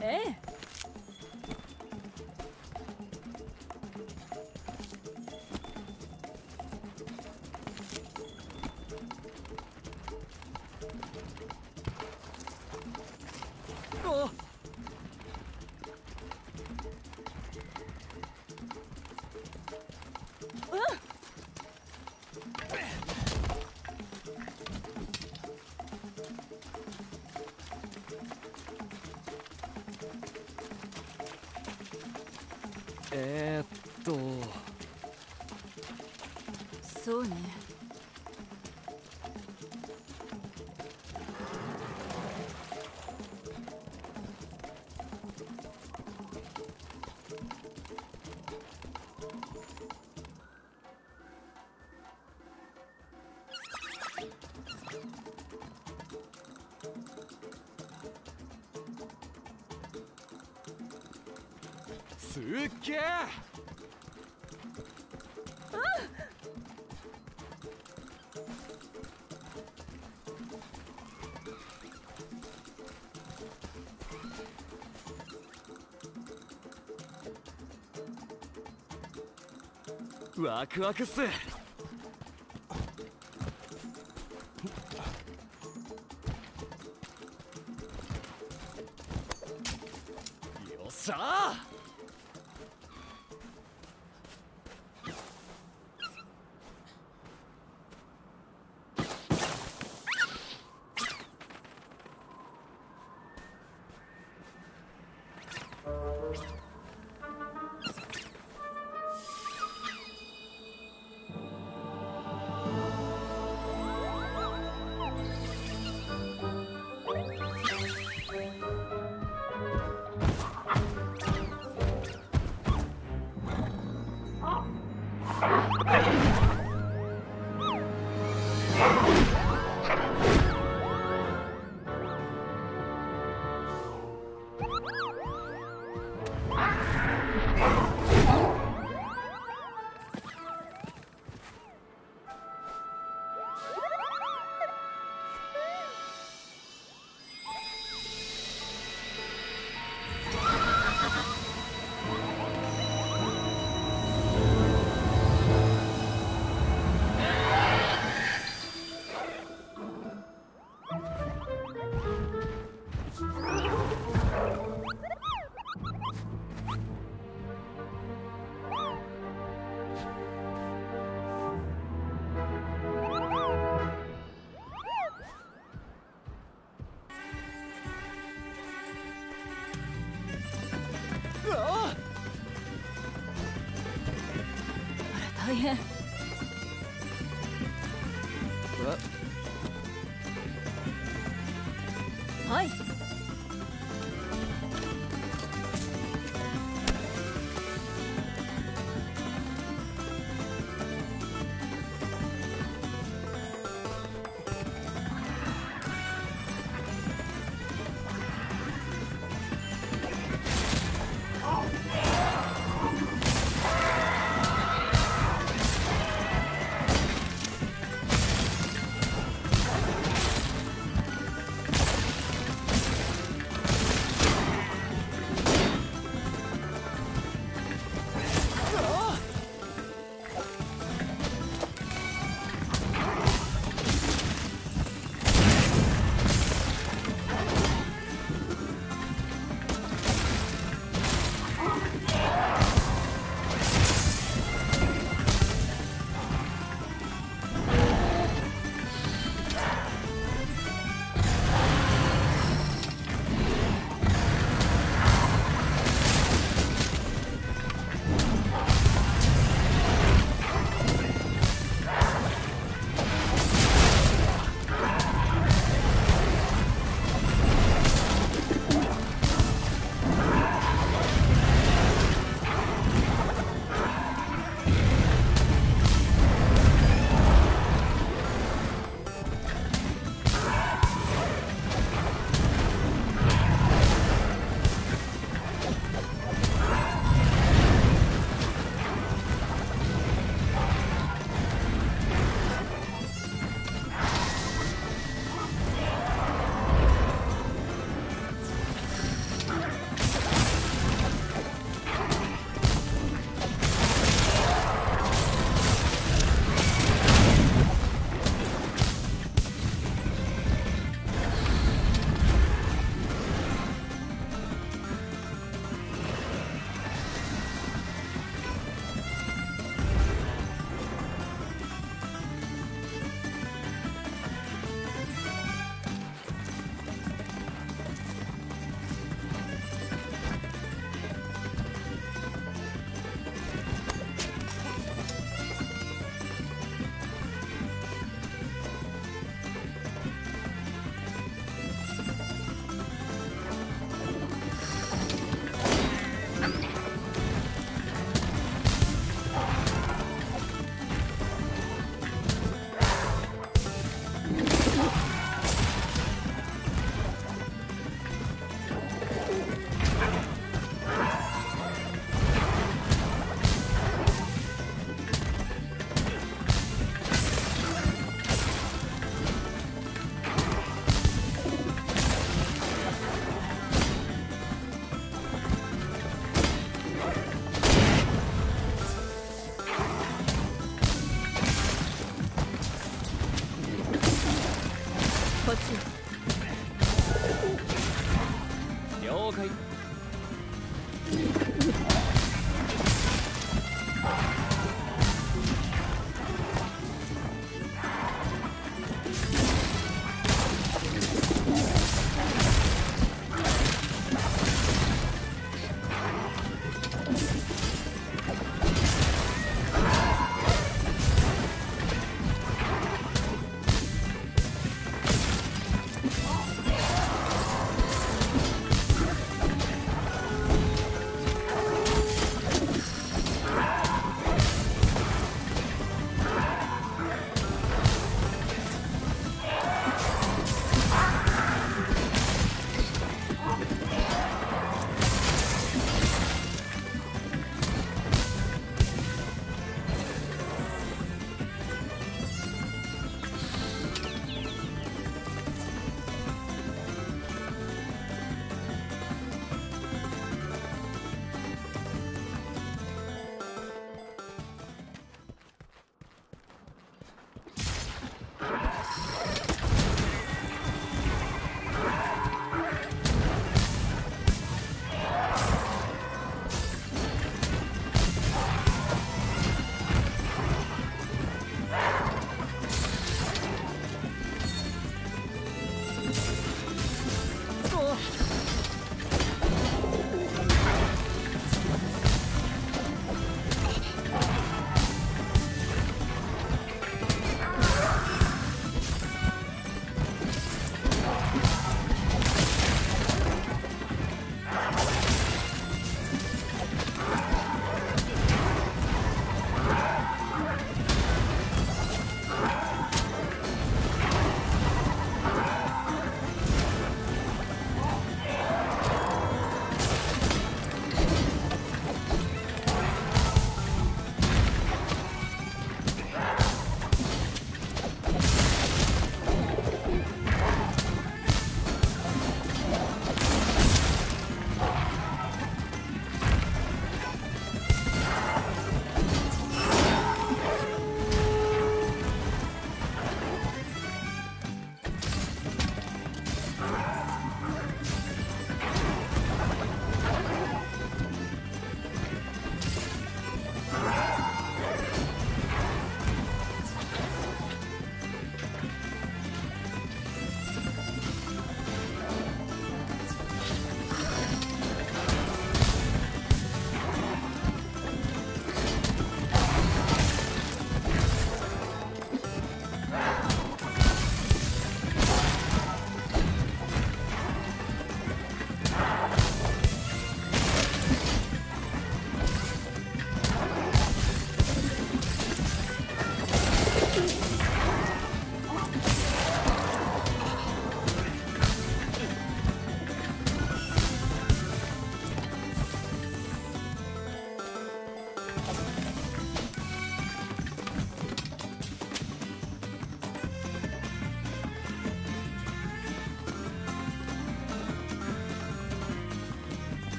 Hey! そうね。すっげえ！ワクワクっす。